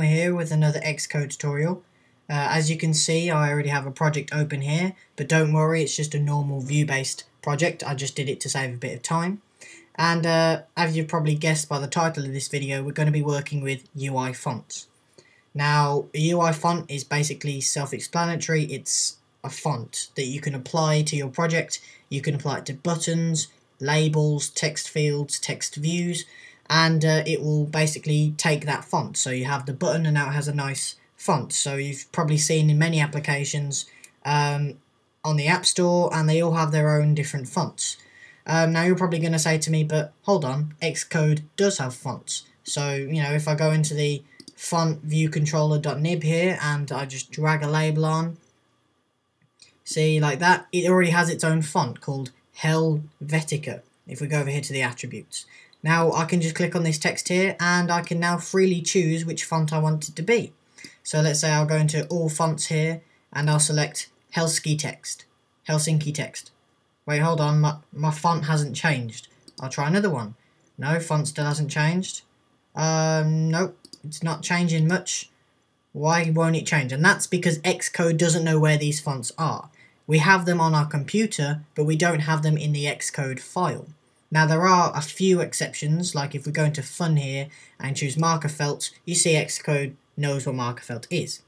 We're here with another Xcode tutorial. Uh, as you can see I already have a project open here but don't worry it's just a normal view based project. I just did it to save a bit of time. And uh, as you've probably guessed by the title of this video we're going to be working with UI fonts. Now a UI font is basically self-explanatory. It's a font that you can apply to your project. You can apply it to buttons, labels, text fields, text views and uh, it will basically take that font. So you have the button and now it has a nice font. So you've probably seen in many applications um, on the App Store and they all have their own different fonts. Um, now you're probably going to say to me, but hold on, Xcode does have fonts. So, you know, if I go into the font view controller.nib here and I just drag a label on, see like that, it already has its own font called Helvetica. If we go over here to the attributes. Now I can just click on this text here and I can now freely choose which font I want it to be. So let's say I'll go into all fonts here and I'll select Helsinki text. Helsinki text. Wait, hold on, my, my font hasn't changed. I'll try another one. No, font still hasn't changed. Um, nope, it's not changing much. Why won't it change? And that's because Xcode doesn't know where these fonts are. We have them on our computer, but we don't have them in the Xcode file. Now there are a few exceptions, like if we go into fun here and choose marker felt, you see Xcode knows what marker felt is.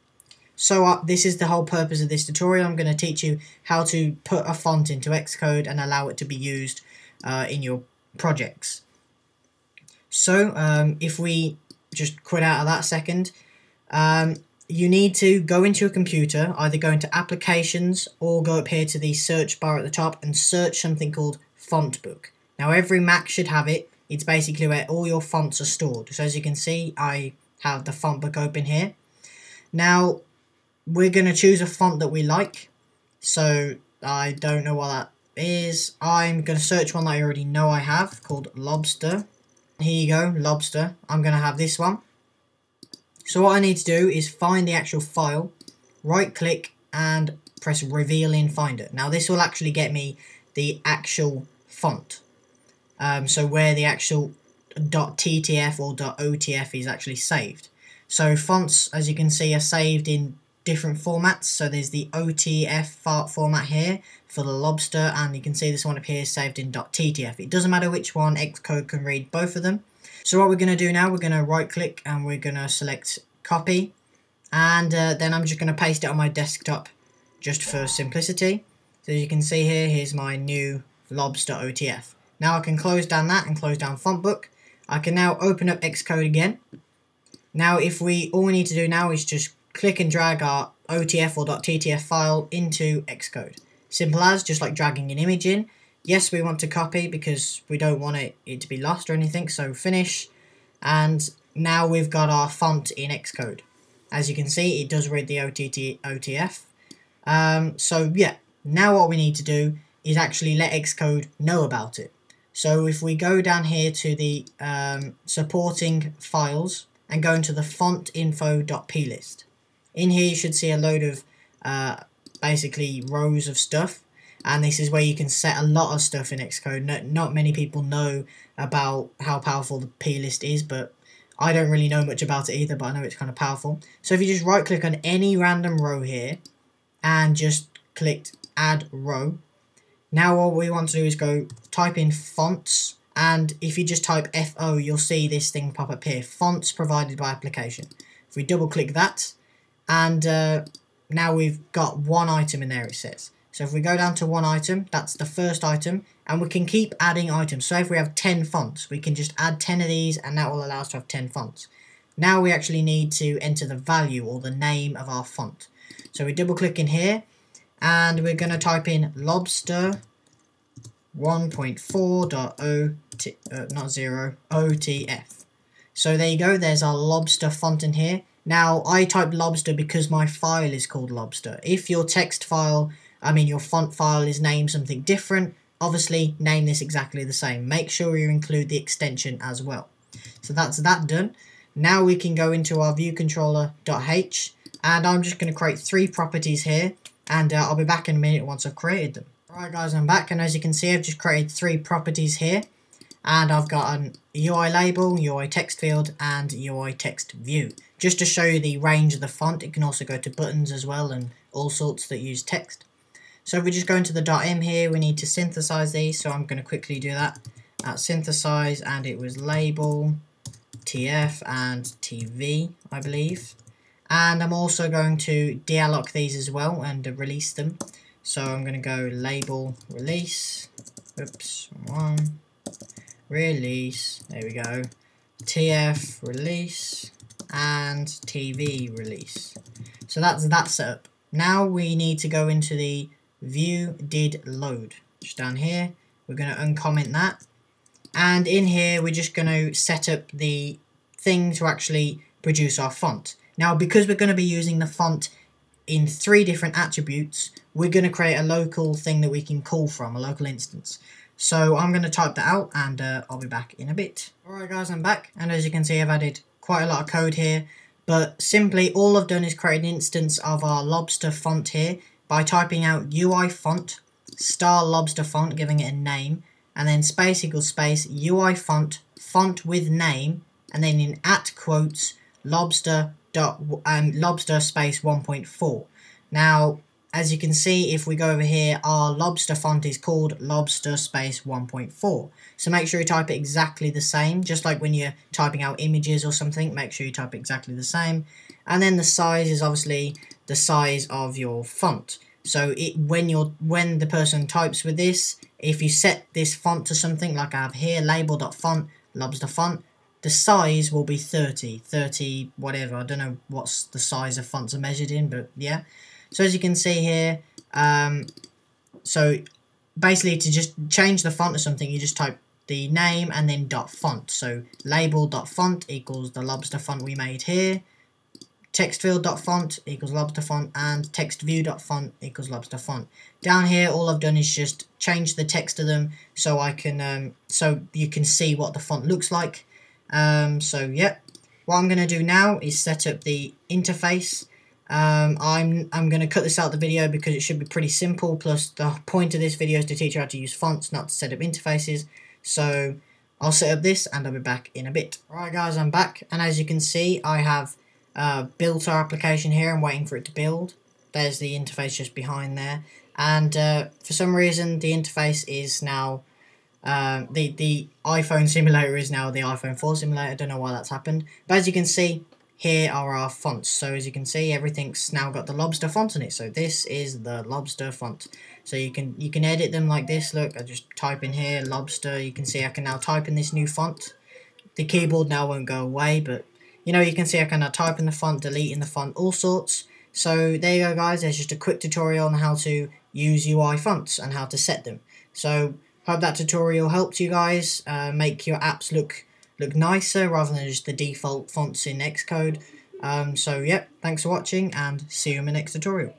So uh, this is the whole purpose of this tutorial. I'm going to teach you how to put a font into Xcode and allow it to be used uh, in your projects. So um, if we just quit out of that second, um, you need to go into your computer, either go into applications or go up here to the search bar at the top and search something called font book. Now every Mac should have it. It's basically where all your fonts are stored. So as you can see, I have the font book open here. Now, we're going to choose a font that we like. So I don't know what that is. I'm going to search one that I already know I have called Lobster. Here you go, Lobster. I'm going to have this one. So what I need to do is find the actual file, right click and press reveal in Finder. Now this will actually get me the actual font. Um, so where the actual .ttf or .otf is actually saved. So fonts, as you can see, are saved in different formats. So there's the OTF format here for the lobster, and you can see this one up here is saved in .ttf. It doesn't matter which one, Xcode can read both of them. So what we're going to do now, we're going to right click and we're going to select copy. And uh, then I'm just going to paste it on my desktop just for simplicity. So as you can see here, here's my new lobster OTF. Now I can close down that and close down font book. I can now open up Xcode again. Now if we, all we need to do now is just click and drag our OTF or .ttf file into Xcode. Simple as, just like dragging an image in. Yes, we want to copy because we don't want it, it to be lost or anything, so finish. And now we've got our font in Xcode. As you can see, it does read the OTT, OTF. Um, so yeah, now what we need to do is actually let Xcode know about it. So if we go down here to the um, supporting files and go into the fontinfo.plist. In here you should see a load of uh, basically rows of stuff and this is where you can set a lot of stuff in Xcode. Not, not many people know about how powerful the plist is but I don't really know much about it either but I know it's kind of powerful. So if you just right click on any random row here and just click add row now what we want to do is go type in fonts and if you just type FO you'll see this thing pop up here, fonts provided by application. If we double click that and uh, now we've got one item in there it says. So if we go down to one item, that's the first item, and we can keep adding items. So if we have 10 fonts, we can just add 10 of these, and that will allow us to have 10 fonts. Now we actually need to enter the value, or the name of our font. So we double click in here, and we're going to type in lobster 1.4.0 uh, not 0 OTF. So there you go, there's our lobster font in here. Now I type lobster because my file is called lobster. If your text file, I mean your font file is named something different, obviously name this exactly the same. Make sure you include the extension as well. So that's that done. Now we can go into our view controller.h and I'm just going to create three properties here and uh, I'll be back in a minute once I've created them. Alright guys, I'm back and as you can see I've just created three properties here and I've got an UI label, UI text field, and UI text view. Just to show you the range of the font, it can also go to buttons as well and all sorts that use text. So if we just go into the .m here, we need to synthesize these, so I'm going to quickly do that. At synthesize, and it was label, TF, and TV, I believe. And I'm also going to dealloc these as well and release them. So I'm going to go label, release, oops, one, release, there we go, TF, release, and TV, release. So that's that setup. Now we need to go into the view did load. Just down here, we're going to uncomment that. And in here, we're just going to set up the thing to actually produce our font. Now, because we're going to be using the font in three different attributes, we're going to create a local thing that we can call from, a local instance. So I'm going to type that out and uh, I'll be back in a bit. Alright guys, I'm back. And as you can see, I've added quite a lot of code here. But simply, all I've done is create an instance of our lobster font here by typing out UI font, star lobster font, giving it a name, and then space equals space, UI font, font with name, and then in at quotes, lobster dot um, lobster space 1.4. Now, as you can see, if we go over here, our lobster font is called lobster space 1.4. So make sure you type it exactly the same, just like when you're typing out images or something, make sure you type exactly the same. And then the size is obviously the size of your font. So it when you're when the person types with this, if you set this font to something like I have here, label.font, lobster font, the size will be 30, 30, whatever. I don't know what's the size of fonts are measured in, but yeah. So as you can see here, um, so basically to just change the font or something, you just type the name and then dot font. So label dot font equals the lobster font we made here. Text field dot font equals lobster font and text view dot font equals lobster font. Down here, all I've done is just change the text of them so I can um, so you can see what the font looks like. Um, so yeah, what I'm going to do now is set up the interface um, I'm, I'm going to cut this out the video because it should be pretty simple, plus the point of this video is to teach you how to use fonts, not to set up interfaces. So I'll set up this and I'll be back in a bit. Alright guys, I'm back, and as you can see, I have uh, built our application here. I'm waiting for it to build. There's the interface just behind there. And uh, for some reason, the interface is now... Uh, the, the iPhone simulator is now the iPhone 4 simulator. I don't know why that's happened. But as you can see, here are our fonts. So as you can see, everything's now got the lobster font in it. So this is the lobster font. So you can you can edit them like this. Look, I just type in here lobster. You can see I can now type in this new font. The keyboard now won't go away, but you know you can see I can now type in the font, delete in the font, all sorts. So there you go, guys. There's just a quick tutorial on how to use UI fonts and how to set them. So hope that tutorial helped you guys uh, make your apps look look nicer rather than just the default fonts in Xcode. Um, so, yep, thanks for watching and see you in my next tutorial.